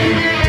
Amen.